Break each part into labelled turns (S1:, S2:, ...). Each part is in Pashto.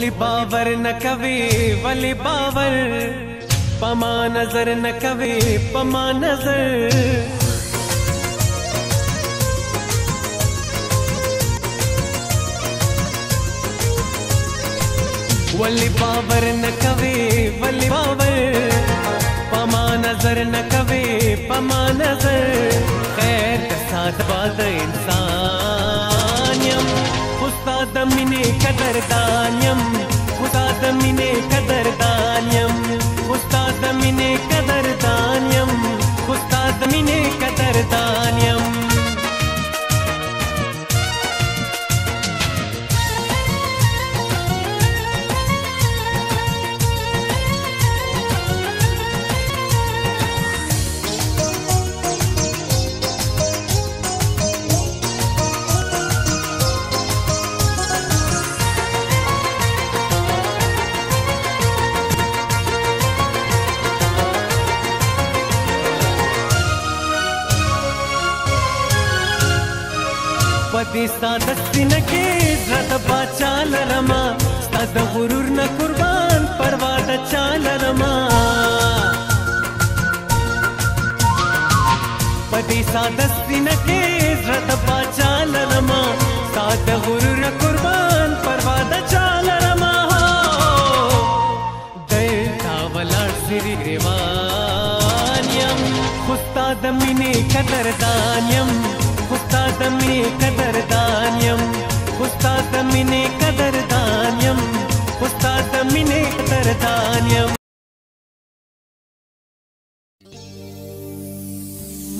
S1: ولی باور نه کوي ولی باور پما نظر نه کوي پما نظر ولی باور نه کوي ولی باور پما نظر نه کوي پما نظر خیر کا انسان ദമിനെ കദർദാന്യം ദമിനെ കദർദാന്യം ദമിനെ കദർദാന്യം ദമിനെ കദർദാന്യം دی ستا دستینه کې زړه د باچا لرما ستا د غرور نه قربان پروا د چا لرما په دې ستا دستینه کې زړه د باچا لرما ستا د غرور نه قربان پروا د چا لرما دل تا ولر سری روان يم خو ستا د مینې قدردان يم हुस्तादमिने कदरदान्यं हुस्तादमिने कदरदान्यं हुस्तादमिने कदरदान्यम्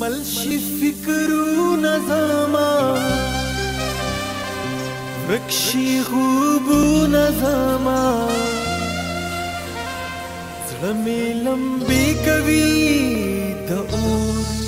S1: मलशि फिकरू नजामा
S2: वृक्षि खूबू नजामा में लंबी कवी दूर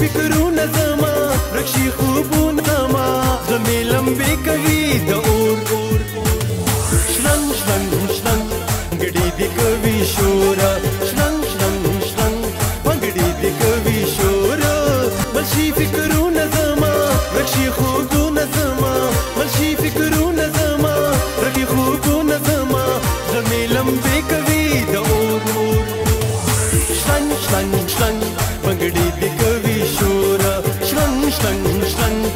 S2: شي فکرونه زما رک شي خوبونه ما غمې لمبې کوي د اور اور شلنګ شلنګ شلنګ ګډې دې کوي شوره Schlangen, Schlangen.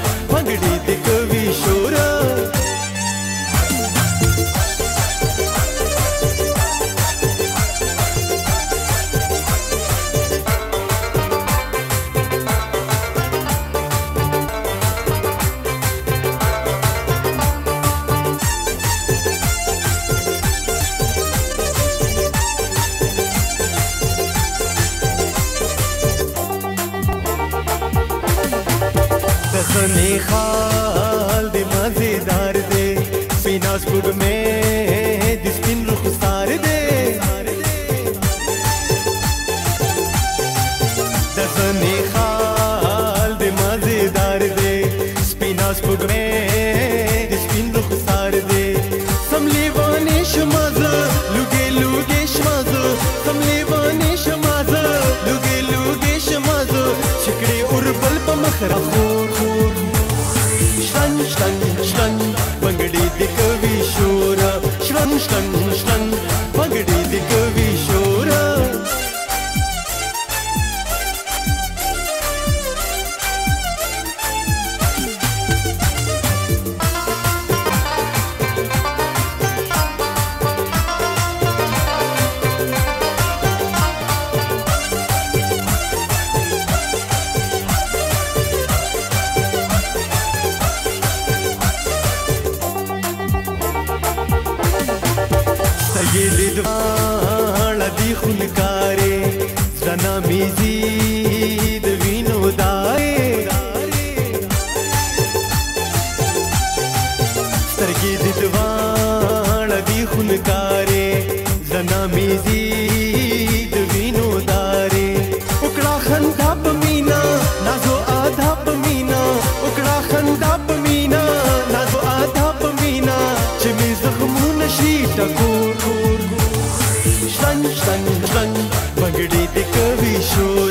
S2: سپوږمۍ خال د مزیدار دی سپینا سپوږمۍ د سپین رخ ستار دی د سپوږمۍ خال د مزیدار دی سپینا سپوږمۍ د سپین رخ ستار دی سم لیوانه شمازه لوګي لوګي شمازه سم لیوانه شمازه لوګي لوګي شمازه شکړې اور بل په مخ راخور خور ङ्गडिकीशोर श्रडी ಗೆಲಿದು ಹಳದಿ ಹುಲ್ಕಾರೆ ಸನ ಮಿಜೀದ ವಿನೋದಾರೆ ಗೆಲಿದು கவிதை கவி ஷோ